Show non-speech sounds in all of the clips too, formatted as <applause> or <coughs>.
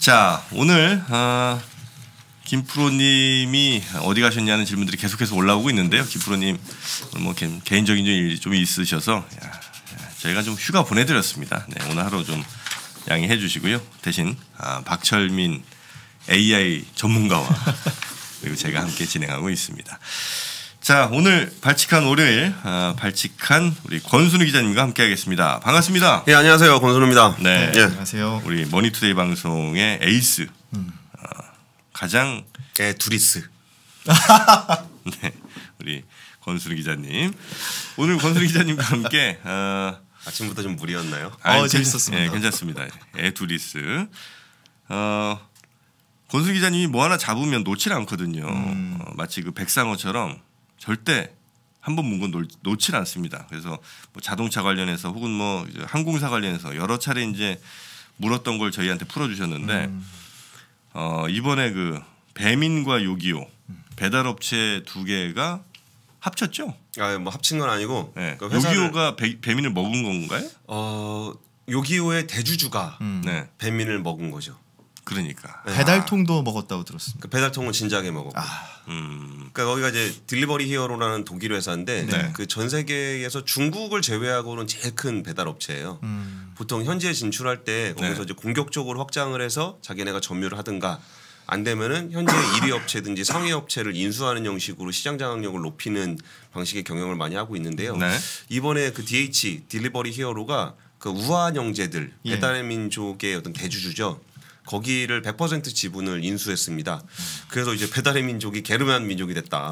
자 오늘 어, 김프로님이 어디 가셨냐는 질문들이 계속해서 올라오고 있는데요. 김프로님 뭐 개, 개인적인 일이 좀 있으셔서 저희가 좀 휴가 보내드렸습니다. 네, 오늘 하루 좀 양해해 주시고요. 대신 아, 박철민 AI 전문가와 <laughs> 그리고 제가 함께 진행하고 있습니다. 자 오늘 발칙한 월요일 아, 발칙한 우리 권순우 기자님과 함께하겠습니다. 반갑습니다. 예 안녕하세요 권순우입니다. 네, 예. 안녕하세요. 우리 머니투데이 방송의 에이스 어, 가장 예 두리스. <laughs> 네, 우리 권순우 기자님 오늘 권순우 기자님과 함께 어, 아침부터 좀 무리였나요? 아니, 어, 재밌었습니다. 예, 괜찮습니다. 에 두리스. 어, 권수 기자님이 뭐 하나 잡으면 놓질 않거든요. 음. 어, 마치 그 백상어처럼 절대 한 번 문건 놓질 않습니다. 그래서 뭐 자동차 관련해서 혹은 뭐 이제 항공사 관련해서 여러 차례 이제 물었던 걸 저희한테 풀어주셨는데 음. 어, 이번에 그 배민과 요기요 배달업체 두 개가 합쳤죠. 아뭐 합친 건 아니고 네. 그 요기요가 배, 배민을 먹은 건가요? 어 요기요의 대주주가 음. 네, 배민을 먹은 거죠. 그러니까. 네. 배달통도 먹었다고 들었습니다. 그 배달통은 진작에 먹었고. 아, 음, 그러니까 거기가 이제 딜리버리 히어로라는 독일 회사인데 네. 그전 세계에서 중국을 제외하고는 제일 큰 배달 업체예요. 음. 보통 현지에 진출할 때 거기서 네. 이제 공격적으로 확장을 해서 자기네가 점유를 하든가 안 되면은 현재 1위 업체든지 상위 업체를 인수하는 형식으로 시장 장악력을 높이는 방식의 경영을 많이 하고 있는데요. 네. 이번에 그 DH 딜리버리 히어로가 그 우한 형제들 예. 배달의 민족의 어떤 대주주죠. 거기를 100% 지분을 인수했습니다. 그래서 이제 배달의 민족이 게르만 민족이 됐다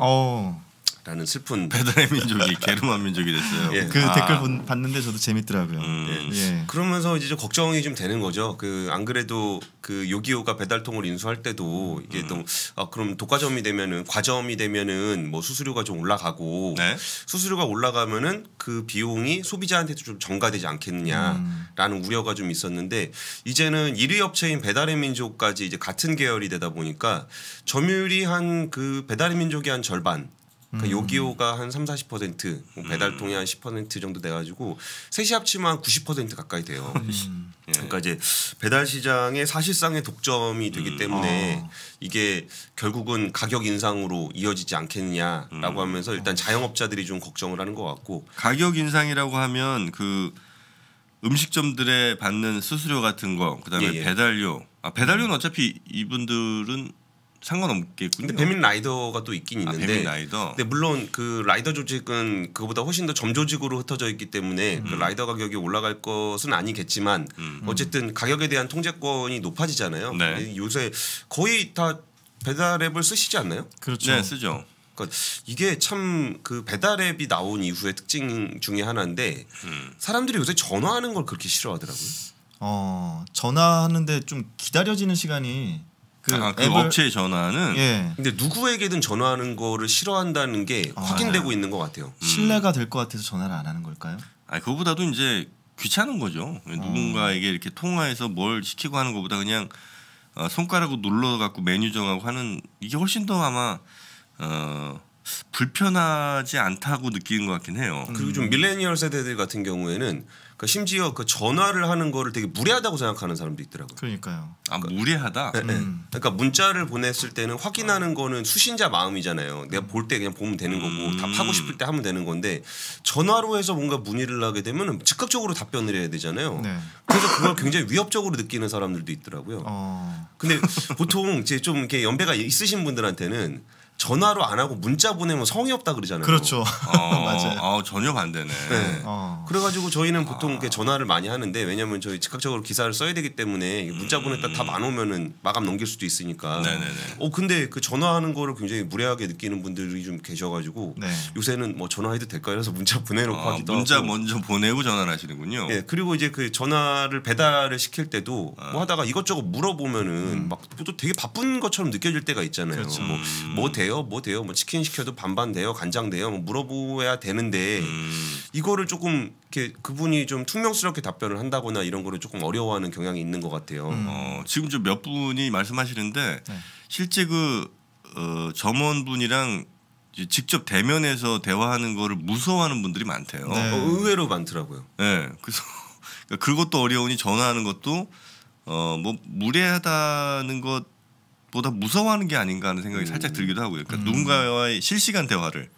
라는 어, 슬픈 <laughs> 배달의 민족이 게르만 민족이 됐어요. 예. 그 아, 댓글 본- 봤는데 저도 재밌더라고요. 음. 예. 그러면서 이제 좀 걱정이 좀 되는 거죠. 그 안 그래도 그 요기요가 배달통을 인수할 때도 이게 또 아, 그럼 독과점이 되면은 과점이 되면은 뭐 수수료가 좀 올라가고 네. 수수료가 올라가면은 그 비용이 소비자한테도 좀 전가되지 않겠느냐라는 우려가 좀 있었는데 이제는 1위 업체인 배달의 민족까지 이제 같은 계열이 되다 보니까 점유율이 한 그 배달의 민족이 한 절반 그러니까 요기요가 한 3, 40%, 뭐 배달통이 한10% 정도 돼가지고 셋이 합치면 한90% 가까이 돼요. 예. 그러니까 이제 배달 시장의 사실상의 독점이 되기 때문에 어. 이게 결국은 가격 인상으로 이어지지 않겠느냐라고 하면서 일단 자영업자들이 좀 걱정을 하는 것 같고 가격 인상이라고 하면 그 음식점들에 받는 수수료 같은 거, 그다음에 예, 예. 배달료. 아 배달료는 어차피 이분들은 상관없겠군요. 근데 배민 라이더가 또 있긴 아, 있는데 배민 라이더. 근데 물론 그 라이더 조직은 그거보다 훨씬 더 점조직으로 흩어져 있기 때문에 그 라이더 가격이 올라갈 것은 아니겠지만 음. 어쨌든 가격에 대한 통제권이 높아지잖아요. 네. 요새 거의 다 배달 앱을 쓰시지 않나요? 그렇죠. 네 쓰죠. 그러니까 이게 참 그 배달 앱이 나온 이후의 특징 중에 하나인데 음. 사람들이 요새 전화하는 걸 그렇게 싫어하더라고요. 어, 전화하는데 좀 기다려지는 시간이 그 아, 그 앱을 업체에 전화는 예. 근데 누구에게든 전화하는 거를 싫어한다는 게 아, 확인되고 있는 것 같아요. 신뢰가 될 것 같아서 전화를 안 하는 걸까요? 아니 그거보다도 이제 귀찮은 거죠. 누군가에게 이렇게 통화해서 뭘 시키고 하는 것보다 그냥 어, 손가락으로 눌러 갖고 메뉴 정하고 하는 이게 훨씬 더 아마 어, 불편하지 않다고 느끼는 것 같긴 해요. 그리고 좀 밀레니얼 세대들 같은 경우에는 그 심지어 그 전화를 하는 거를 되게 무례하다고 생각하는 사람도 있더라고요. 그러니까요. 아 무례하다. 네, 네. 음. 그러니까 문자를 보냈을 때는 확인하는 거는 수신자 마음이잖아요. 내가 볼 때 그냥 보면 되는 거고 음. 답하고 싶을 때 하면 되는 건데 전화로 해서 뭔가 문의를 하게 되면 즉각적으로 답변을 해야 되잖아요. 네. 그래서 그걸 굉장히 위협적으로 느끼는 사람들도 있더라고요. 어. 근데 보통 이제 좀 이렇게 연배가 있으신 분들한테는 전화로 안 하고 문자 보내면 성의 없다 그러잖아요. 그렇죠. 어, <laughs> 맞아요. 아, 전혀 반대네. 네. 어. 그래가지고 저희는 보통 이렇게 전화를 많이 하는데 왜냐면 저희 즉각적으로 기사를 써야 되기 때문에 문자 보냈다 답 안 오면은 마감 넘길 수도 있으니까. 음. 네네네. 어 근데 그 전화하는 거를 굉장히 무례하게 느끼는 분들이 좀 계셔가지고 네. 요새는 뭐 전화해도 될까 이래서 문자 <laughs> 보내놓고 아, 하기도 문자 하고. 먼저 보내고 전화를 하시는군요. 예 그리고 이제 그 전화를 배달을 시킬 때도 아. 뭐 하다가 이것저것 물어보면은 막또 되게 바쁜 것처럼 느껴질 때가 있잖아요. 음. 그렇죠. 뭐, 음. 뭐 돼요, 뭐 돼요, 뭐 치킨 시켜도 반반 돼요, 간장 돼요, 뭐 물어보야 되는데 음, 이거를 조금 이렇게 그분이 좀 퉁명스럽게 답변을 한다거나 이런 거를 조금 어려워하는 경향이 있는 것 같아요. 음. 어, 지금 좀 몇 분이 말씀하시는데 네. 실제 그 어, 점원분이랑 직접 대면해서 대화하는 거를 무서워하는 분들이 많대요. 네. 어, 의외로 많더라고요. 네, 그래서 <laughs> 그러니까 그것도 어려우니 전화하는 것도 어뭐 무례하다는 것 보다 무서워하는 게 아닌가 하는 생각이 살짝 들기도 하고요. 그러니까 누군가와의 실시간 대화를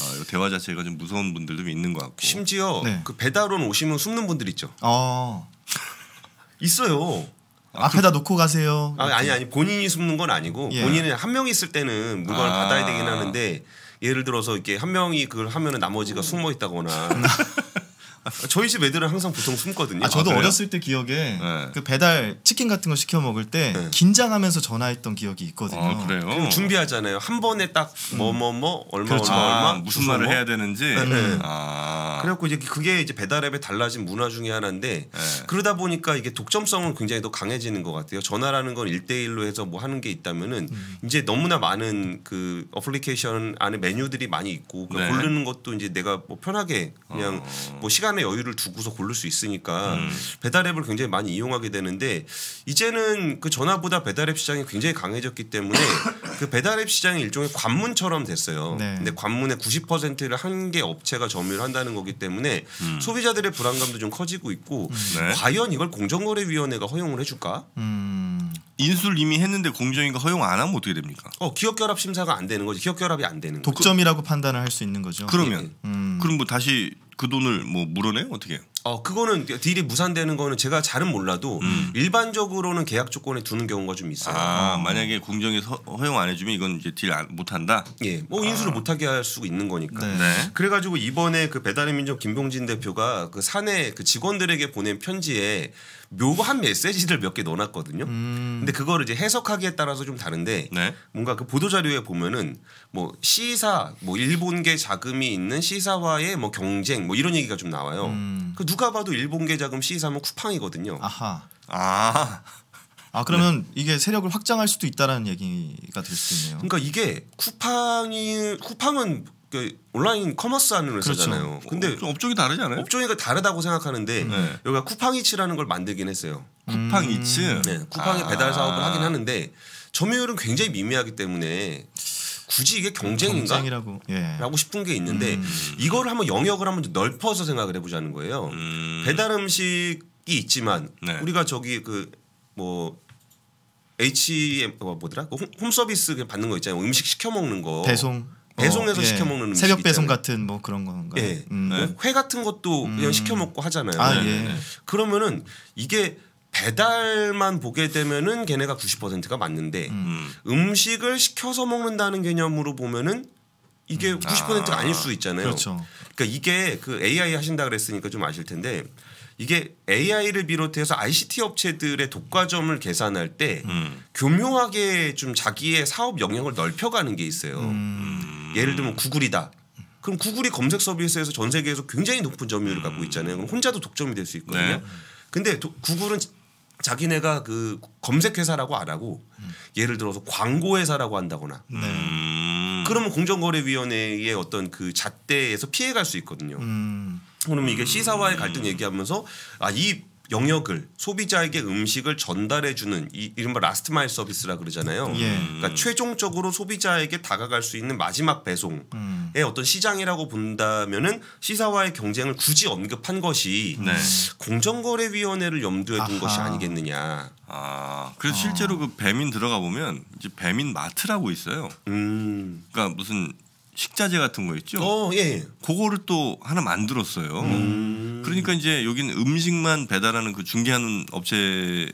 어, 이 대화 자체가 좀 무서운 분들도 좀 있는 것 같고. 심지어 네. 그 배달원 오시면 숨는 분들 있죠. 어. <laughs> 있어요. 앞에다 놓고 가세요. 아, 아니 아니 본인이 숨는 건 아니고 예. 본인은 한 명 있을 때는 물건을 아. 받아야 되긴 하는데 예를 들어서 이렇게 한 명이 그걸 하면은 나머지가 숨어 있다거나 <laughs> 저희 집 애들은 항상 보통 숨거든요. 아 저도 그래요? 어렸을 때 기억에 네. 그 배달 치킨 같은 거 시켜 먹을 때 네. 긴장하면서 전화했던 기억이 있거든요. 아 그래요. 그럼 준비하잖아요. 한 번에 딱 뭐 뭐뭐 얼마 그렇죠. 얼마 얼마 아, 무슨 말을 뭐. 해야 되는지. 네. 아. 그래갖고 이제 그게 이제 배달앱의 달라진 문화 중에 하나인데 네. 그러다 보니까 이게 독점성은 굉장히 더 강해지는 것 같아요. 전화라는 건 1대1로 해서 뭐 하는 게 있다면은 음. 이제 너무나 많은 그 어플리케이션 안에 메뉴들이 많이 있고 그 네. 고르는 것도 이제 내가 뭐 편하게 그냥 어. 뭐 시간 의 여유를 두고서 고를 수 있으니까 음. 배달앱을 굉장히 많이 이용하게 되는데 이제는 그 전화보다 배달앱 시장이 굉장히 강해졌기 때문에 <coughs> 그 배달앱 시장이 일종의 관문처럼 됐어요. 네. 근데 관문의 90%를 한 개 업체가 점유를 한다는 거기 때문에 음. 소비자들의 불안감도 좀 커지고 있고 네. 과연 이걸 공정거래위원회가 허용을 해줄까? 음. 인수를 이미 했는데 공정위가 허용 안 하면 어떻게 됩니까? 어 기업결합 심사가 안 되는 거지. 기업결합이 안 되는. 독점이라고 판단을 할 수 있는 거죠. 그러면 음. 그럼 뭐 다시 그 돈을 뭐 물어내요? 어떻게? 어 그거는 딜이 무산되는 거는 제가 잘은 몰라도 음. 일반적으로는 계약 조건에 두는 경우가 좀 있어요. 아 만약에 공정이 서- 허용 안 해주면 이건 이제 딜 못 한다. 예, 뭐 인수를 못 하게 할 수 있는 거니까. 네. 네. 그래가지고 이번에 그 배달의 민족 김봉진 대표가 그 사내 그 직원들에게 보낸 편지에 묘한 메시지를 몇개 넣어놨거든요. 음. 근데 그거를 이제 해석하기에 따라서 좀 다른데 네. 뭔가 그 보도 자료에 보면은 뭐 시사 뭐 일본계 자금이 있는 시사와의 뭐 경쟁 뭐 이런 얘기가 좀 나와요. 음. 그 누가 봐도 일본계 자금 시사면 쿠팡이거든요. 아하. 아 아 그러면 이게 세력을 확장할 수도 있다라는 얘기가 될 수 있네요. 그러니까 이게 쿠팡이 쿠팡은 그 온라인 commerce 하는 회사잖아요. 근데 좀 업종이 다르지 않아요? 업종이 다르다고 생각하는데 네. 여기가 쿠팡이츠라는 걸 만들긴 했어요. 쿠팡 이츠. 네, 쿠팡이 아. 배달 사업을 하긴 하는데 점유율은 굉장히 미미하기 때문에 굳이 이게 경쟁인가? 경쟁이라고. 예. 라고 싶은 게 있는데 이거를 한번 영역을 한번 좀 넓혀서 생각을 해보자는 거예요. 음. 배달 음식이 있지만 네. 우리가 저기 그뭐 H 뭐 뭐더라? 그 홈, 홈 서비스 받는 거 있잖아요. 음식 시켜 먹는 거. 배송. 배송해서 시켜 먹는 새벽 배송 있잖아요. 같은 뭐 그런 건가요? 예. 음. 네. 회 같은 것도 그냥 시켜 먹고 하잖아요. 아 네, 예. 네. 그러면은 이게 배달만 보게 되면은 걔네가 90%가 맞는데 음. 음식을 시켜서 먹는다는 개념으로 보면은 이게 90%가 아, 아닐 수 있잖아요. 그렇죠. 그러니까 이게 그 AI 하신다 그랬으니까 좀 아실 텐데 이게 AI를 비롯해서 ICT 업체들의 독과점을 계산할 때 음. 교묘하게 좀 자기의 사업 영역을 넓혀가는 게 있어요. 음. 예를 들면 구글이다. 그럼 구글이 검색 서비스에서 전 세계에서 굉장히 높은 점유율을 갖고 있잖아요. 그럼 혼자도 독점이 될 수 있거든요. 네. 근데 도- 구글은 자기네가 그 검색 회사라고 안 하고 예를 들어서 광고 회사라고 한다거나 네. 음. 그러면 공정거래위원회의 어떤 그 잣대에서 피해갈 수 있거든요. 음. 그러면 이게 C사와의 갈등 얘기하면서 아 이 영역을 소비자에게 음식을 전달해 주는 이 이른바 last mile 서비스라 그러잖아요. 예. 그러니까 최종적으로 소비자에게 다가갈 수 있는 마지막 배송의 음. 어떤 시장이라고 본다면은 C사와의 경쟁을 굳이 언급한 것이 네. 공정거래위원회를 염두에 둔 아하. 것이 아니겠느냐. 아 그래서 실제로 그 배민 들어가 보면 이제 배민 마트라고 있어요. 음. 그러니까 무슨 식자재 같은 거 있죠. 어, 예. 그거를 또 하나 만들었어요. 음. 그러니까 이제 여기는 음식만 배달하는 그 중개하는 업체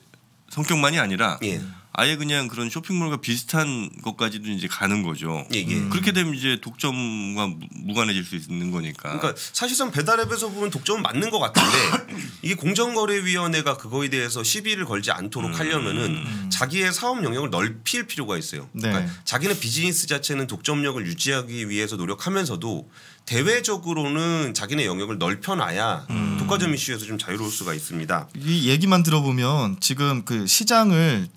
성격만이 아니라 예. 아예 그냥 그런 쇼핑몰과 비슷한 것까지도 이제 가는 거죠. 예, 예. 음. 그렇게 되면 이제 독점과 무- 무관해질 수 있는 거니까. 그러니까 사실상 배달앱에서 보면 독점은 맞는 것 같은데 <coughs> 이게 공정거래위원회가 그거에 대해서 시비를 걸지 않도록 하려면은 자기의 사업 영역을 넓힐 필요가 있어요. 네. 그러니까 자기네 비즈니스 자체는 독점력을 유지하기 위해서 노력하면서도 대외적으로는 자기네 영역을 넓혀놔야 독과점 이슈에서 좀 자유로울 수가 있습니다. 이 얘기만 들어보면 지금 그 시장을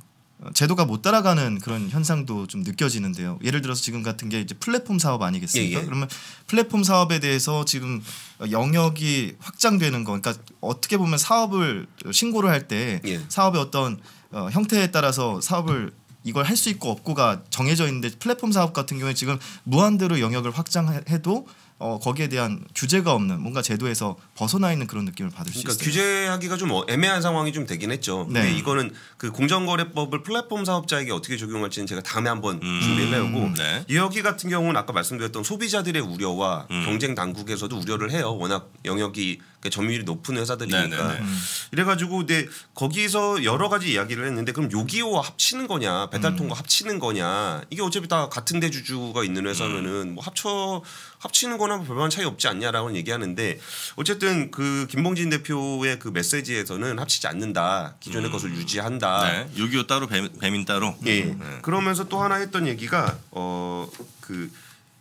제도가 못 따라가는 그런 현상도 좀 느껴지는데요. 예를 들어서 지금 같은 게 이제 플랫폼 사업 아니겠습니까? 예, 예. 그러면 플랫폼 사업에 대해서 지금 영역이 확장되는 거, 그러니까 어떻게 보면 사업을 신고를 할때 예. 사업의 어떤 어, 형태에 따라서 사업을 이걸 할 수 있고 없고가 정해져 있는데 플랫폼 사업 같은 경우에 지금 무한대로 영역을 확장해도 어, 거기에 대한 규제가 없는 뭔가 제도에서 벗어나 있는 그런 느낌을 받을 수 그러니까 있어요. 규제하기가 좀 어- 애매한 상황이 좀 되긴 했죠. 근데 네. 이거는 그 공정거래법을 플랫폼 사업자에게 어떻게 적용할지는 제가 다음에 한번 준비를 해오고 네. 여기 같은 경우는 아까 말씀드렸던 소비자들의 우려와 음. 경쟁 당국에서도 우려를 해요. 워낙 영역이 그러니까 점유율이 높은 회사들이니까. 네, 네, 네. 이래가지고 근데 거기서 여러 가지 이야기를 했는데 그럼 요기요와 합치는 거냐 배달통과 합치는 거냐 이게 어차피 다 같은 대주주가 있는 회사면은 뭐 합쳐 합치는 거나 별반 차이 없지 않냐라고 얘기하는데 어쨌든 그 김봉진 대표의 그 메시지에서는 합치지 않는다 기존의 것을 유지한다 네. 6.25 따로 배, 배민 따로. 예. 네. 그러면서 또 하나 했던 얘기가 어 그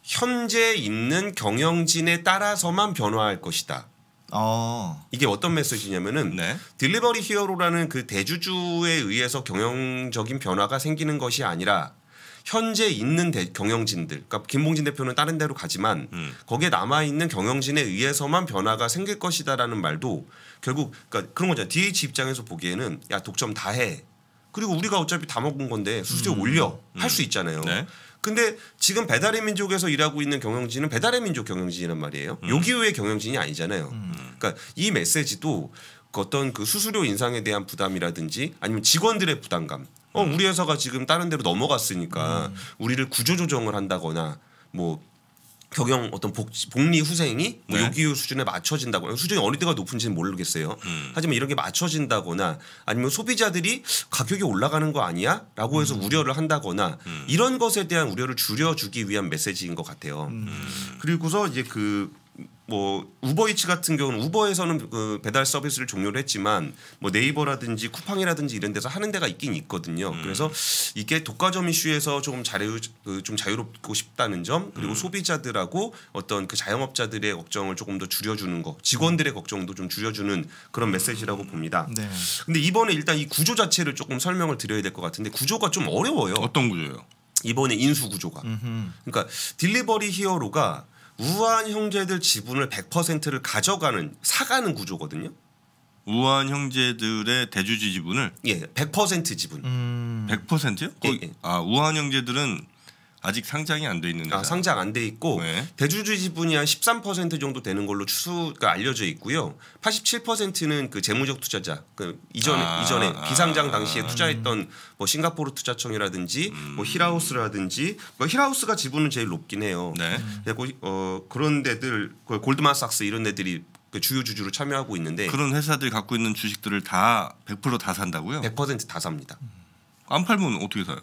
현재 있는 경영진에 따라서만 변화할 것이다. 어. 이게 어떤 메시지냐면은 네. 딜리버리 히어로라는 그 대주주에 의해서 경영적인 변화가 생기는 것이 아니라 현재 있는 대- 경영진들, 그러니까 김봉진 대표는 다른 데로 가지만 음. 거기에 남아 있는 경영진에 의해서만 변화가 생길 것이다라는 말도 결국 그러니까 그런 거잖아요. DH 입장에서 보기에는 야 독점 다 해. 그리고 우리가 어차피 다 먹은 건데 수수료 올려 할 수 있잖아요. 네. 근데 지금 배달의 민족에서 일하고 있는 경영진은 배달의 민족 경영진이란 말이에요. 요기요의 경영진이 아니잖아요. 그러니까 이 메시지도 그 어떤 그 수수료 인상에 대한 부담이라든지 아니면 직원들의 부담감. 어 우리 회사가 지금 다른 데로 넘어갔으니까 우리를 구조 조정을 한다거나 뭐 경영 어떤 복, 복리 후생이 뭐 네. 요기요 수준에 맞춰진다거나 수준이 어느 때가 높은지는 모르겠어요. 하지만 이런 게 맞춰진다거나 아니면 소비자들이 가격이 올라가는 거 아니야?라고 해서 우려를 한다거나 이런 것에 대한 우려를 줄여주기 위한 메시지인 것 같아요. 그리고서 이제 그 뭐 우버이츠 같은 경우는 우버에서는 그 배달 서비스를 종료를 했지만 뭐 네이버라든지 쿠팡이라든지 이런 데서 하는 데가 있긴 있거든요. 그래서 이게 독과점 이슈에서 조금 자유 그좀 자유롭고 싶다는 점 그리고 소비자들하고 어떤 그 자영업자들의 걱정을 조금 더 줄여주는 거 직원들의 걱정도 좀 줄여주는 그런 메시지라고 봅니다. 네. 근데 이번에 일단 이 구조 자체를 조금 설명을 드려야 될 것 같은데 구조가 좀 어려워요. 어떤 구조예요? 이번에 인수 구조가. 음흠. 그러니까 딜리버리 히어로가 우한 형제들 지분을 100%를 가져가는 사가는 구조거든요. 우한 형제들의 대주주 지분을 예, 100% 지분. 음. 100%요? 예, 예. 아 우한 형제들은 아직 상장이 안 돼 있는 아. 상장 안 돼 있고 네. 대주주 지분이 한 13% 정도 되는 걸로 추수가 알려져 있고요. 87%는 그 재무적 투자자, 그 이전에 아, 이전에 아, 비상장 아, 당시에 투자했던 뭐 싱가포르 투자청이라든지 뭐 히라우스라든지 뭐 히라우스가 지분은 제일 높긴 해요. 네. 그리고 어 그런 데들 그 골드만삭스 이런 데들이 그 주요 주주로 참여하고 있는데 그런 회사들이 갖고 있는 주식들을 다 100%다 산다고요? 100%다 삽니다. 안 팔면 어떻게 사요?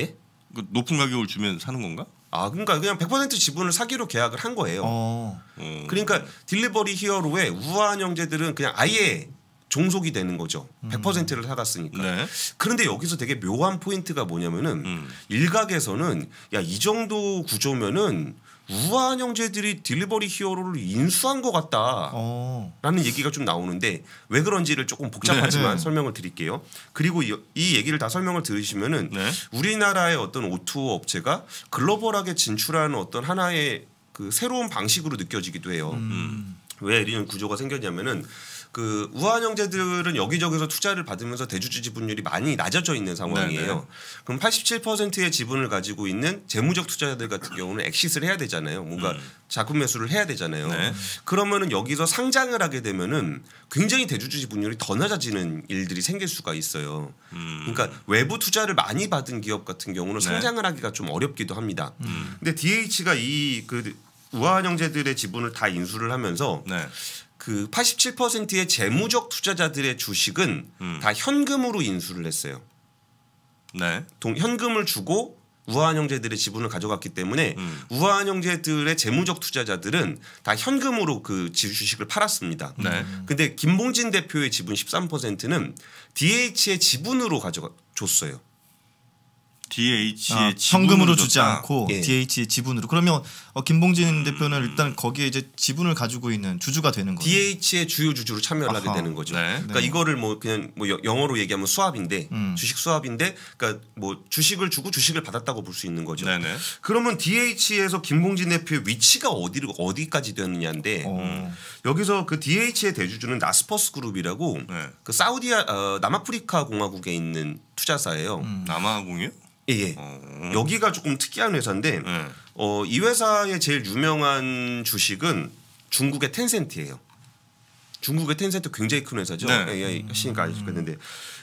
예? 그 높은 가격을 주면 사는 건가? 아 그러니까 그냥 100% 지분을 사기로 계약을 한 거예요. 어. 어. 그러니까 딜리버리 히어로의 우아한 형제들은 그냥 아예 종속이 되는 거죠. 100%를 사갔으니까. 네. 그런데 여기서 되게 묘한 포인트가 뭐냐면은 음. 일각에서는 야 이 정도 구조면은 우아한 형제들이 딜리버리 히어로를 인수한 것 같다. 어. 라는 얘기가 좀 나오는데 왜 그런지를 조금 복잡하지만 네. 설명을 드릴게요. 그리고 이, 이 얘기를 다 설명을 들으시면은 네. 우리나라의 어떤 오투어 업체가 글로벌하게 진출하는 어떤 하나의 그 새로운 방식으로 느껴지기도 해요. 음. 왜 이런 구조가 생겼냐면은 그 우한 형제들은 여기저기서 투자를 받으면서 대주주 지분율이 많이 낮아져 있는 상황이에요. 네네. 그럼 87%의 지분을 가지고 있는 재무적 투자자들 같은 경우는 엑시스를 해야 되잖아요. 뭔가 자금 회수를 해야 되잖아요. 네. 그러면은 여기서 상장을 하게 되면은 굉장히 대주주 지분율이 더 낮아지는 일들이 생길 수가 있어요. 음. 그러니까 외부 투자를 많이 받은 기업 같은 경우는 네. 상장을 하기가 좀 어렵기도 합니다. 근데 DH가 이 그 우아한 형제들의 지분을 다 인수를 하면서 네. 그 87%의 재무적 투자자들의 주식은 음. 다 현금으로 인수를 했어요. 네. 동, 현금을 주고 우한 형제들의 지분을 가져갔기 때문에 음. 우한 형제들의 재무적 투자자들은 다 현금으로 그 지- 주식을 팔았습니다. 네. 근데 김봉진 대표의 지분 13%는 DH의 지분으로 가져가 줬어요. DH의 아, 현금으로 주지 줬다. 않고 예. DH의 지분으로. 그러면 어, 김봉진 대표는 일단 거기에 이제 지분을 가지고 있는 주주가 되는 거죠. DH의 주요 주주로 참여를 하게 아하. 되는 거죠. 네. 그러니까 네. 이거를 뭐 그냥 뭐 여- 영어로 얘기하면 수합인데 음. 주식 수합인데 그러니까 뭐 주식을 주고 주식을 받았다고 볼 수 있는 거죠. 네네. 그러면 DH에서 김봉진 대표의 위치가 어디로 어디까지 되느냐인데 어. 여기서 그 DH의 대주주는 나스퍼스 그룹이라고 네. 그 사우디아 어, 남아프리카 공화국에 있는 투자사예요. 음. 남아공이요? 예, 예. 어. 여기가 조금 특이한 회사인데 네. 어, 이 회사의 제일 유명한 주식은 중국의 텐센트예요. 중국의 텐센트 굉장히 큰 회사죠. 네. AI 하시니까 아시겠는데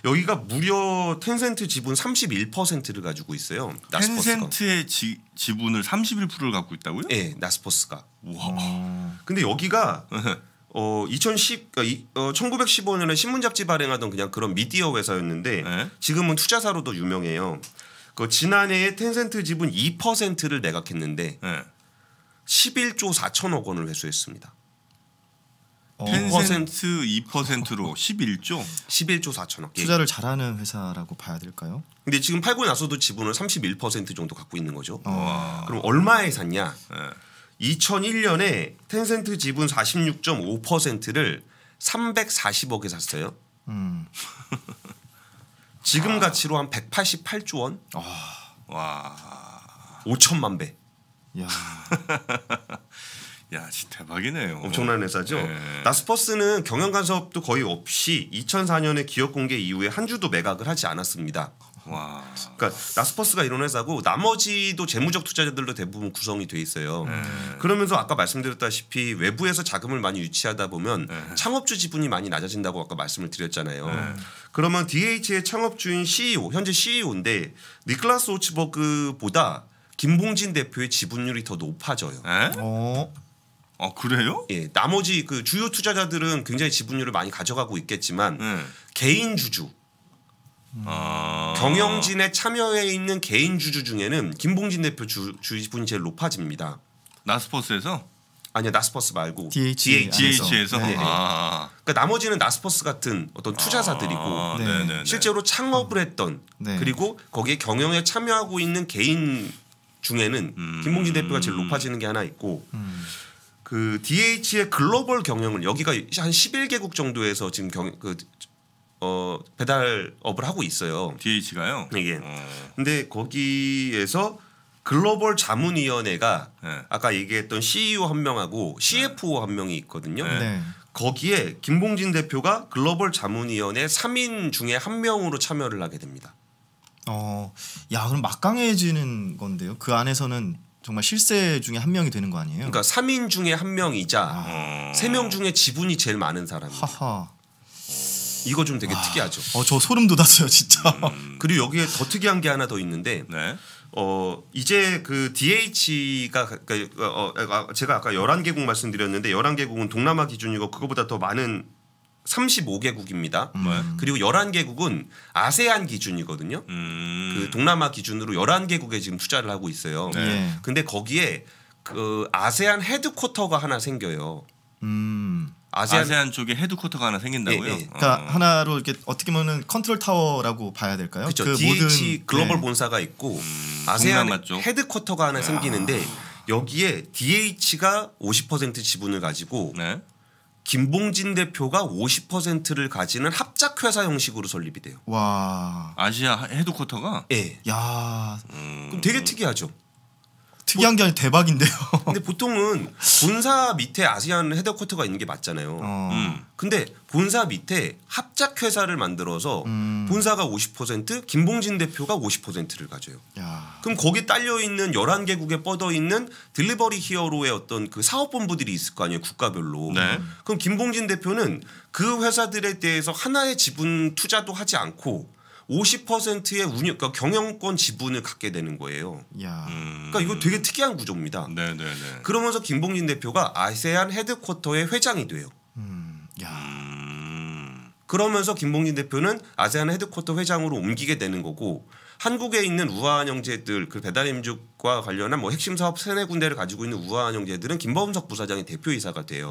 여기가 무려 텐센트 지분 31%를 가지고 있어요. 나스포스가. 텐센트의 지, 지분을 31%를 갖고 있다고요? 예, 나스포스가. 와. 어, 근데 여기가 <laughs> 어 2010, 어, 이- 어, 1915년에 신문 잡지 발행하던 그냥 그런 미디어 회사였는데 네. 지금은 투자사로도 유명해요. 그 지난해에 텐센트 지분 2%를 매각했는데 네. 11조 4천억 원을 회수했습니다. 어, 텐센트 2%로 11조. 11조 4천억. 예. 투자를 잘하는 회사라고 봐야 될까요? 근데 지금 팔고 나서도 지분을 31% 정도 갖고 있는 거죠. 와. 그럼 얼마에 샀냐? 네. 2001년에 텐센트 지분 46.5%를 340억에 샀어요. 음. <laughs> 지금 가치로 한 188조 원, 와. 5천만 배. 야, <laughs> 야, 진짜 대박이네요. 엄청난 회사죠. 네. 나스퍼스는 경영 간섭도 거의 없이 2004년에 기업 공개 이후에 한 주도 매각을 하지 않았습니다. 와. 그러니까 나스퍼스가 이런 회사고 나머지도 재무적 투자자들로 대부분 구성이 돼 있어요. 네. 그러면서 아까 말씀드렸다시피 외부에서 자금을 많이 유치하다 보면 네. 창업주 지분이 많이 낮아진다고 아까 말씀을 드렸잖아요. 그러면 DH의 창업주인 CEO 현재 CEO인데 니클라스 오츠버그보다 김봉진 대표의 지분율이 더 높아져요. 에? 어, 어, 그래요? 예, 나머지 그 주요 투자자들은 굉장히 지분율을 많이 가져가고 있겠지만 네. 개인 주주 아. 경영진에 참여해 있는 개인 주주 중에는 김봉진 대표 주, 주지분이 제일 높아집니다. 나스포스에서 아니야 나스퍼스 말고 DH. DH. GH에서 네. 아. 그러니까 나머지는 나스퍼스 같은 어떤 투자사들이고 아, 네. 네, 네, 네. 실제로 창업을 했던 네. 그리고 거기에 경영에 참여하고 있는 개인 중에는 음. 김봉진 대표가 제일 높아지는 게 하나 있고 음. 그 DH의 글로벌 경영을 여기가 한 11개국 정도에서 지금 경, 그, 어, 배달업을 하고 있어요. DH가요? 이게. 어. 근데 거기에서 글로벌 자문위원회가 네. 아까 얘기했던 CEO 한 명하고 CFO 한 명이 있거든요. 네. 네. 거기에 김봉진 대표가 글로벌 자문위원회 3인 중에 한 명으로 참여를 하게 됩니다. 어, 야 그럼 막강해지는 건데요. 그 안에서는 정말 실세 중에 한 명이 되는 거 아니에요? 그러니까 3인 중에 한 명이자 어. 세명 중에 지분이 제일 많은. 하하. 이거 좀 되게 특이하죠. 어, 저 소름 돋았어요, 진짜. 그리고 여기에 더 특이한 게 하나 더 있는데 네. 어 이제 그 DH가 그, 어, 어, 제가 아까 11개국 말씀드렸는데 11개국은 동남아 기준이고 그거보다 더 많은 35개국입니다. 네. 그리고 11개국은 아세안 기준이거든요. 음. 그 동남아 기준으로 11개국에 지금 투자를 하고 있어요. 네. 예. 근데 거기에 그 아세안 헤드쿼터가 하나 생겨요. 음. 아세안, 아세안, 쪽에 headquarter가 하나 생긴다고요? 예, 예. 그러니까 어. 하나로 이렇게 어떻게 보면 컨트롤 타워라고 봐야 될까요? 그렇죠. 그 DH 글로벌 네. 본사가 있고 아세안 동남아 쪽? headquarter가 하나 생기는데 여기에 DH가 50% 지분을 가지고 네. 김봉진 대표가 50%를 가지는 합작 회사 형식으로 설립이 돼요. 와. 아시아 headquarter가 예. 야, 음. 그럼 되게 특이하죠. 특이한 게 아니라 대박인데요. 근데 보통은 본사 밑에 아시안 헤드쿼터가 있는 게 맞잖아요. 어. 음. 근데 본사 밑에 합작 회사를 만들어서 음. 본사가 50%, 김봉진 대표가 50%를 가져요. 야. 그럼 거기 딸려 있는 11개국에 뻗어 있는 딜리버리 히어로의 어떤 그 사업 본부들이 있을 거 아니에요, 국가별로. 네. 그럼 김봉진 대표는 그 회사들에 대해서 하나의 지분 투자도 하지 않고 50%의 운영 그러니까 경영권 지분을 갖게 되는 거예요. 야. 음. 그러니까 이거 되게 특이한 구조입니다. 네, 네, 네. 그러면서 김봉진 대표가 아세안 헤드쿼터의 회장이 돼요. 음. 야. 음. 그러면서 김봉진 대표는 아세안 헤드쿼터 회장으로 옮기게 되는 거고 한국에 있는 우아한 형제들 그 배달임죽과 관련한 뭐 핵심 사업 세네 군데를 가지고 있는 우아한 형제들은 김범석 부사장이 대표이사가 돼요.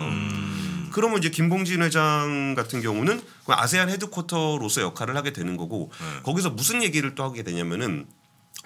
그러면 이제 김봉진 회장 같은 경우는 그 아세안 헤드쿼터로서 역할을 하게 되는 거고 거기서 무슨 얘기를 또 하게 되냐면은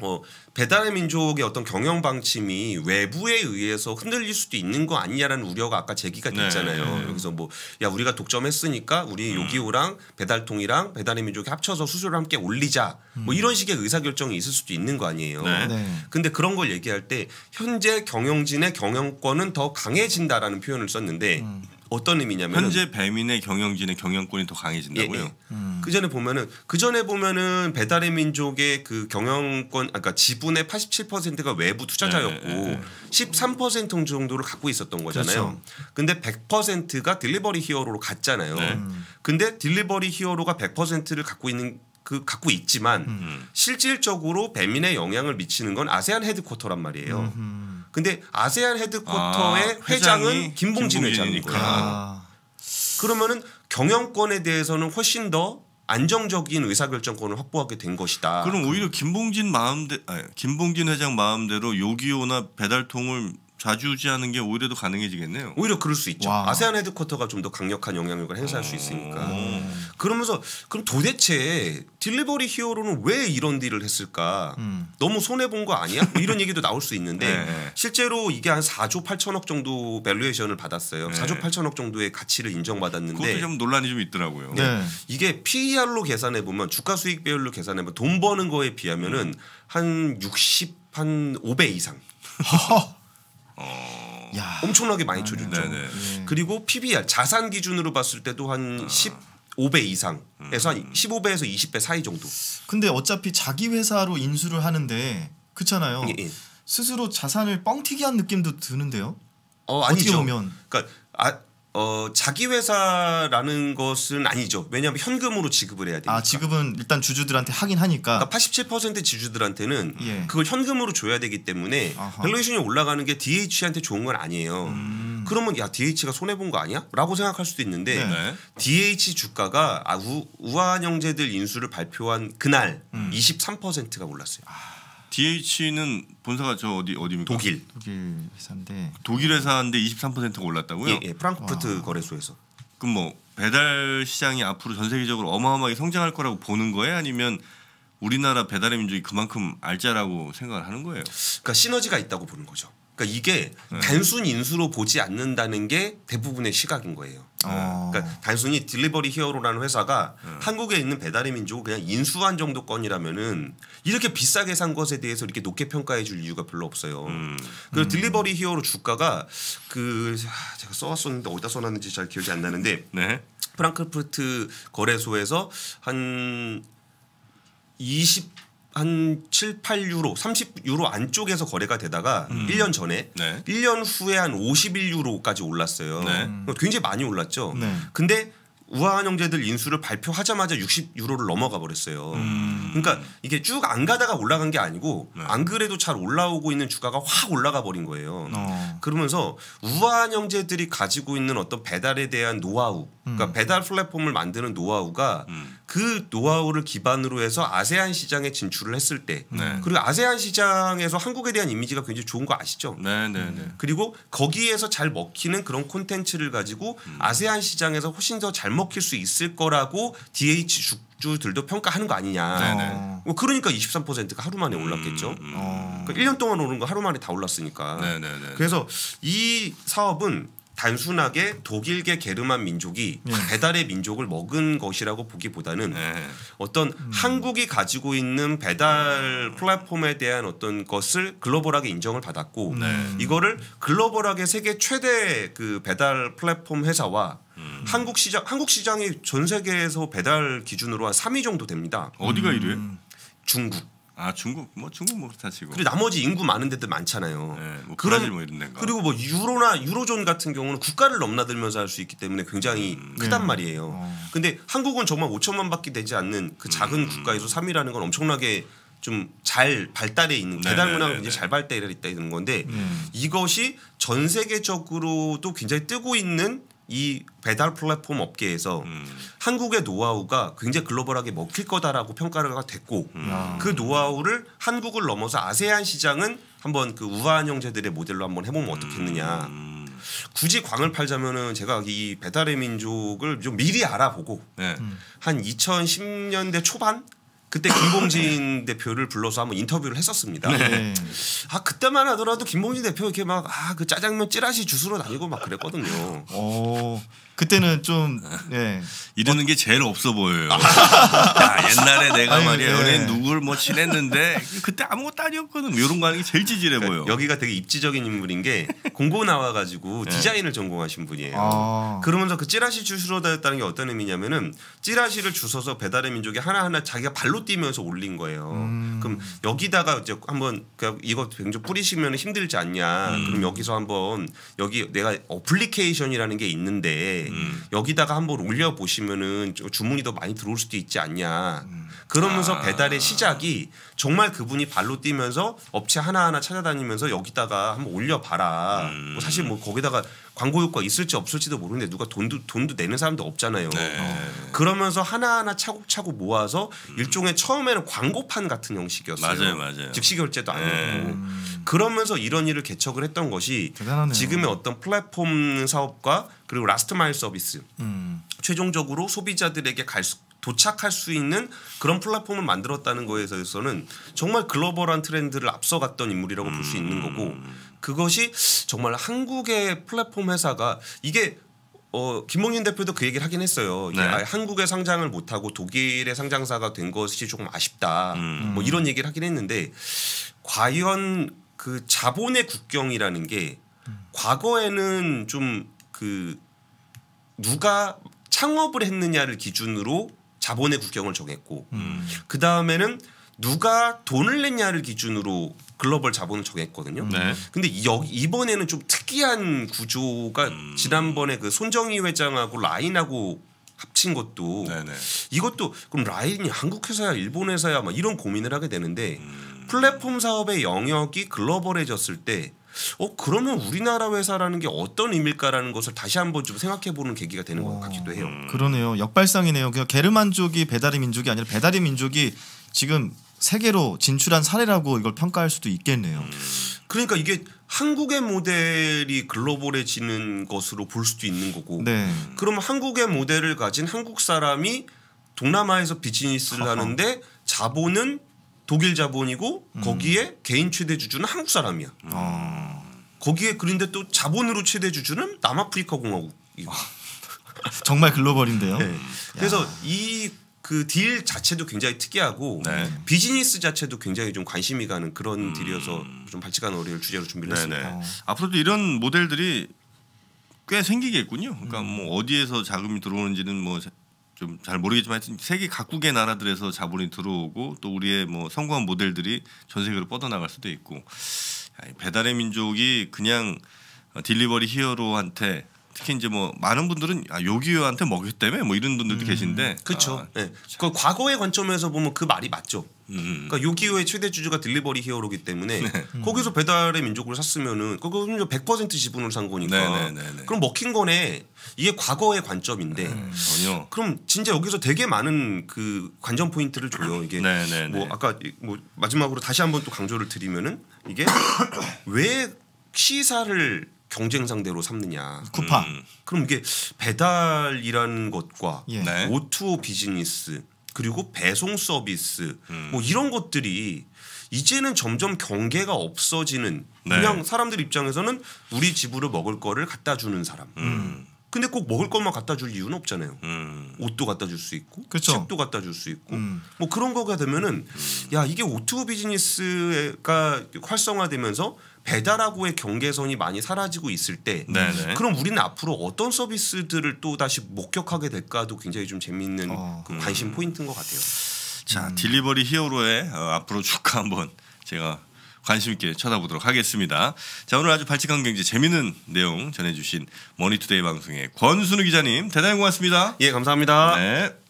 어, 배달의 민족의 어떤 경영 방침이 외부에 의해서 흔들릴 수도 있는 거 아니냐라는 우려가 아까 제기가 네. 됐잖아요. 여기서 뭐 야 우리가 독점했으니까 우리 요기요랑 배달통이랑 배달의 민족이 합쳐서 수수료를 함께 올리자 뭐 이런 식의 의사 결정이 있을 수도 있는 거 아니에요. 네. 네. 근데 그런 걸 얘기할 때 현재 경영진의 경영권은 더 강해진다라는 표현을 썼는데 어떤 의미냐면 현재 배민의 경영진의 경영권이 더 강해진다고요. 예, 예. 음. 그 전에 보면은 그 전에 보면은 배달의 민족의 그 경영권 아까 그러니까 지분의 87%가 외부 투자자였고 네, 네, 13% 정도를 갖고 있었던 거잖아요. 근데 100%가 딜리버리 히어로로 갔잖아요. 네. 근데 딜리버리 히어로가 100%를 갖고 있는 그 갖고 있지만 음. 실질적으로 배민에 영향을 미치는 건 아세안 headquarter란 말이에요. 음. 근데 아세안 headquarter의 아, 회장은 김봉진. 거예요. 아. 그러면은 경영권에 대해서는 훨씬 더 안정적인 의사결정권을 확보하게 된 것이다. 그럼 오히려 김봉진 마음대 아니, 김봉진 회장 마음대로 요기요나 배달통을 좌지우지하는 게 오히려 더 가능해지겠네요. 오히려 그럴 수 있죠. 와. 아세안 headquarter가 좀 더 강력한 영향력을 행사할 수 있으니까. 음. 그러면서 그럼 도대체 딜리버리 히어로는 왜 이런 deal을 했을까? 음. 너무 손해 본 거 아니야? 뭐 이런 얘기도 나올 수 있는데 <laughs> 네. 실제로 이게 한 4조 8천억 정도 valuation을 받았어요. 네. 4조 8천억 정도의 가치를 인정받았는데 그것도 좀 논란이 좀 있더라고요. 네. 이게 PER로 계산해 보면 주가 수익 비율로 계산해 보면 돈 버는 거에 비하면은 한 60, 한 5배 이상. <laughs> 어. 야. 엄청나게 많이 줄였죠. 네네. 네. 그리고 PBR 자산 기준으로 봤을 때도 한 15배 이상에서 한 15배에서 20배 사이 정도. 근데 어차피 자기 회사로 인수를 하는데 그렇잖아요. 예, 예. 스스로 자산을 뻥튀기 한 느낌도 드는데요. 어 아니죠. 보면 그러니까 아, 어, 자기 회사라는 것은 아니죠. 왜냐하면 현금으로 지급을 해야 되니까. 아 지금은 일단 주주들한테 하긴 하니까 그러니까 87% 주주들한테는 예. 그걸 현금으로 줘야 되기 때문에 아하. valuation이 올라가는 게 DH한테 좋은 건 아니에요. 음. 그러면 야 DH가 손해 본 거 아니야? 라고 생각할 수도 있는데 네. 네. DH 주가가 아, 우, 우아한 형제들 인수를 발표한 그날 음. 23%가 올랐어요. DH는 본사가 저 어디 어디입니까? 독일. 독일 회사인데 독일 회사인데 23%가 올랐다고요? 예, 예, 프랑크푸르트 거래소에서. 그럼 뭐 배달 시장이 앞으로 전 세계적으로 어마어마하게 성장할 거라고 보는 거예요? 아니면 우리나라 배달의 민족이 그만큼 알짜라고 생각을 하는 거예요? 그러니까 시너지가 있다고 보는 거죠. 그러니까 이게 네. 단순 인수로 보지 않는다는 게 대부분의 시각인 거예요. 어. 그러니까 단순히 딜리버리 히어로라는 회사가 네. 한국에 있는 배달의 민족을 그냥 인수한 정도 건이라면은 이렇게 비싸게 산 것에 대해서 이렇게 높게 평가해 줄 이유가 별로 없어요. 음. 그리고 딜리버리 히어로 주가가 그 아, 제가 써왔었는데 어디다 써놨는지 잘 기억이 안 나는데 네. 프랑크푸르트 거래소에서 한 20, 한 7, 8유로, 30유로 안쪽에서 거래가 되다가 1년 전에 네. 1년 후에 한 51유로까지 올랐어요. 네. 굉장히 많이 올랐죠. 네. 근데 우아한 형제들 인수를 발표하자마자 60유로를 넘어가 버렸어요. 음. 그러니까 이게 쭉 안 가다가 올라간 게 아니고 네. 안 그래도 잘 올라오고 있는 주가가 확 올라가 버린 거예요. 어. 그러면서 우아한 형제들이 가지고 있는 어떤 배달에 대한 노하우, 그러니까 배달 플랫폼을 만드는 노하우가 음. 그 노하우를 기반으로 해서 아세안 시장에 진출을 했을 때, 네. 그리고 아세안 시장에서 한국에 대한 이미지가 굉장히 좋은 거 아시죠? 네, 네, 네. 그리고 거기에서 잘 먹히는 그런 콘텐츠를 가지고 음. 아세안 시장에서 훨씬 더 잘 먹힐 수 있을 거라고 DH 주주들도 평가하는 거 아니냐. 네네. 어. 뭐 그러니까 23%가 하루 만에 올랐겠죠. 음, 음. 어. 그러니까 1년 동안 오른 거 하루 만에 다 올랐으니까. 네, 네, 네. 그래서 이 사업은 단순하게 독일계 게르만 민족이 예. 배달의 민족을 먹은 것이라고 보기보다는 네. 어떤 한국이 가지고 있는 배달 플랫폼에 대한 어떤 것을 글로벌하게 인정을 받았고 네. 이거를 글로벌하게 세계 최대 그 배달 플랫폼 회사와 음. 한국 시장 한국 시장이 전 세계에서 배달 기준으로 한 3위 정도 됩니다. 어디가 이래요? 음. 중국. 아 중국 뭐 중국 뭐 그렇다 치고. 그리고 나머지 인구 많은 데들 많잖아요. 네, 뭐 브라질 뭐 이런 데인가. 그리고 뭐 유로나 유로존 같은 경우는 국가를 넘나들면서 할 수 있기 때문에 굉장히 크단 네. 말이에요. 어. 근데 한국은 정말 5천만 밖에 되지 않는 그 작은 음. 국가에서 3위라는 건 엄청나게 좀 잘 발달해 있는 네, 배달 네, 문화가 네, 굉장히 네. 잘 발달해 있다는 건데 음. 이것이 전 세계적으로도 굉장히 뜨고 있는 이 배달 플랫폼 업계에서 음. 한국의 노하우가 굉장히 글로벌하게 먹힐 거다라고 평가가 됐고 야. 그 노하우를 한국을 넘어서 아세안 시장은 한번 그 우아한 형제들의 모델로 한번 해보면 어떻겠느냐. 음. 굳이 광을 팔자면은 제가 이 배달의 민족을 좀 미리 알아보고 네. 한 2010년대 초반 그때 김봉진 <coughs> 대표를 불러서 한번 인터뷰를 했었습니다. 네. 아 그때만 하더라도 김봉진 대표 이렇게 막 아 그 짜장면 찌라시 주스로 다니고 막 그랬거든요. 어. 그때는 좀 <laughs> 예. 이러는 게 제일 없어 보여요. <laughs> 야 옛날에 내가 말이야 예. 연예인 누굴 뭐 친했는데 그때 아무것도 아니었거든. 뭐 이런 거 하는 게 제일 찌질해 보여. 여기가 되게 입지적인 인물인 게 공고 나와가지고 디자인을 전공하신 분이에요. 아. 그러면서 그 찌라시 주스로 다녔다는 게 어떤 의미냐면은 찌라시를 주워서 배달의 민족이 하나하나 자기가 발로 뛰면서 올린 거예요. 음. 그럼 여기다가 이제 한번 그 이거 굉장히 뿌리시면 힘들지 않냐. 그럼 여기서 한번 여기 내가 어플리케이션이라는 게 있는데 여기다가 한번 올려 보시면은 주문이 더 많이 들어올 수도 있지 않냐. 그러면서 아. 배달의 시작이 정말 그분이 발로 뛰면서 업체 하나하나 찾아다니면서 여기다가 한번 올려 봐라. 뭐 사실 뭐 거기다가 광고 효과 있을지 없을지도 모르는데 누가 돈도 돈도 내는 사람도 없잖아요. 네. 어. 그러면서 하나하나 차곡차곡 모아서 일종의 처음에는 광고판 같은 형식이었어요. 맞아요, 맞아요. 즉시 결제도 아니고 네. 그러면서 이런 일을 개척을 했던 것이 대단하네요. 지금의 어떤 플랫폼 사업과 그리고 last mile 서비스 음. 최종적으로 소비자들에게 갈 수, 도착할 수 있는 그런 플랫폼을 만들었다는 거에 대해서는 정말 글로벌한 트렌드를 앞서갔던 인물이라고 볼 수 있는 거고 그것이 정말 한국의 플랫폼 회사가 이게 어 김봉인 대표도 그 얘기를 하긴 했어요. 네. 아, 한국에 상장을 못하고 독일의 상장사가 된 것이 조금 아쉽다. 음. 뭐 이런 얘기를 하긴 했는데 과연 그 자본의 국경이라는 게 과거에는 좀 그 누가 창업을 했느냐를 기준으로 자본의 국경을 정했고 음. 그 다음에는 누가 돈을 냈냐를 기준으로 글로벌 자본을 정했거든요. 네. 근데 이- 여기 이번에는 좀 특이한 구조가 음. 지난번에 그 손정희 회장하고 라인하고 합친 것도 네네. 이것도 그럼 라인이 한국 회사야 일본 회사야 막 이런 고민을 하게 되는데 음. 플랫폼 사업의 영역이 글로벌해졌을 때 어 그러면 우리나라 회사라는 게 어떤 의미일까라는 것을 다시 한번 좀 생각해 보는 계기가 되는 것 같기도 해요. 음. 그러네요. 역발상이네요. 그 게르만족이 배달의 민족이 아니라 배달의 민족이 지금 세계로 진출한 사례라고 이걸 평가할 수도 있겠네요. 그러니까 이게 한국의 모델이 글로벌해지는 것으로 볼 수도 있는 거고 네. 그럼 한국의 모델을 가진 한국 사람이 동남아에서 비즈니스를 하하. 하는데 자본은 독일 자본이고 거기에 개인 최대 주주는 한국 사람이야. 어. 거기에 그런데 또 자본으로 최대 주주는 남아프리카 공화국이고. 정말 글로벌인데요. 네. 그래서 이 그 딜 자체도 굉장히 특이하고 네. 비즈니스 자체도 굉장히 좀 관심이 가는 그런 딜이어서 좀 발칙한 어리를 주제로 준비를 네네. 했습니다. 어. 앞으로도 이런 모델들이 꽤 생기겠군요. 그러니까 뭐 어디에서 자금이 들어오는지는 뭐 좀 잘 모르겠지만 하여튼 세계 각국의 나라들에서 자본이 들어오고 또 우리의 뭐 성공한 모델들이 전 세계로 뻗어나갈 수도 있고 배달의 민족이 그냥 어, 딜리버리 히어로한테 특히 이제 뭐 많은 분들은 아, 요기요한테 먹였다며 뭐 이런 분들도 계신데 그렇죠. 아, 네. 그 과거의 관점에서 보면 그 말이 맞죠. 음, 그러니까 요기요의 최대 주주가 딜리버리 히어로기 때문에 네. 거기서 배달의 민족을 샀으면은 그거는 100% 지분으로 산 거니까. 네네네네. 그럼 먹힌 거네. 이게 과거의 관점인데. 전혀 그럼 진짜 여기서 되게 많은 그 관전 포인트를 줘요. 이게 네네네. 뭐 아까 이- 뭐 마지막으로 다시 한번 또 강조를 드리면은 이게 <coughs> 왜 시사를 경쟁 상대로 삼느냐. 쿠팡. 음, 그럼 이게 배달이라는 것과 예. 네. O2O 비즈니스 그리고 배송 서비스 음. 뭐 이런 것들이 이제는 점점 경계가 없어지는 네. 그냥 사람들 입장에서는 우리 집으로 먹을 거를 갖다 주는 사람. 음, 근데 꼭 먹을 것만 갖다 줄 이유는 없잖아요. 음. 옷도 갖다 줄 수 있고 그쵸. 책도 갖다 줄 수 있고 음. 뭐 그런 거가 되면은 야 이게 O2O 비즈니스가 활성화되면서 배달하고의 경계선이 많이 사라지고 있을 때 네네. 그럼 우리는 앞으로 어떤 서비스들을 또 다시 목격하게 될까도 굉장히 좀 재밌는 어. 그 관심 포인트인 것 같아요. 자 딜리버리 히어로의 어, 앞으로 주가 한번 제가 관심 있게 쳐다보도록 하겠습니다. 자 오늘 아주 발칙한 경제 재밌는 내용 전해주신 머니투데이 방송의 권순우 기자님 대단히 고맙습니다. 예 감사합니다. 네.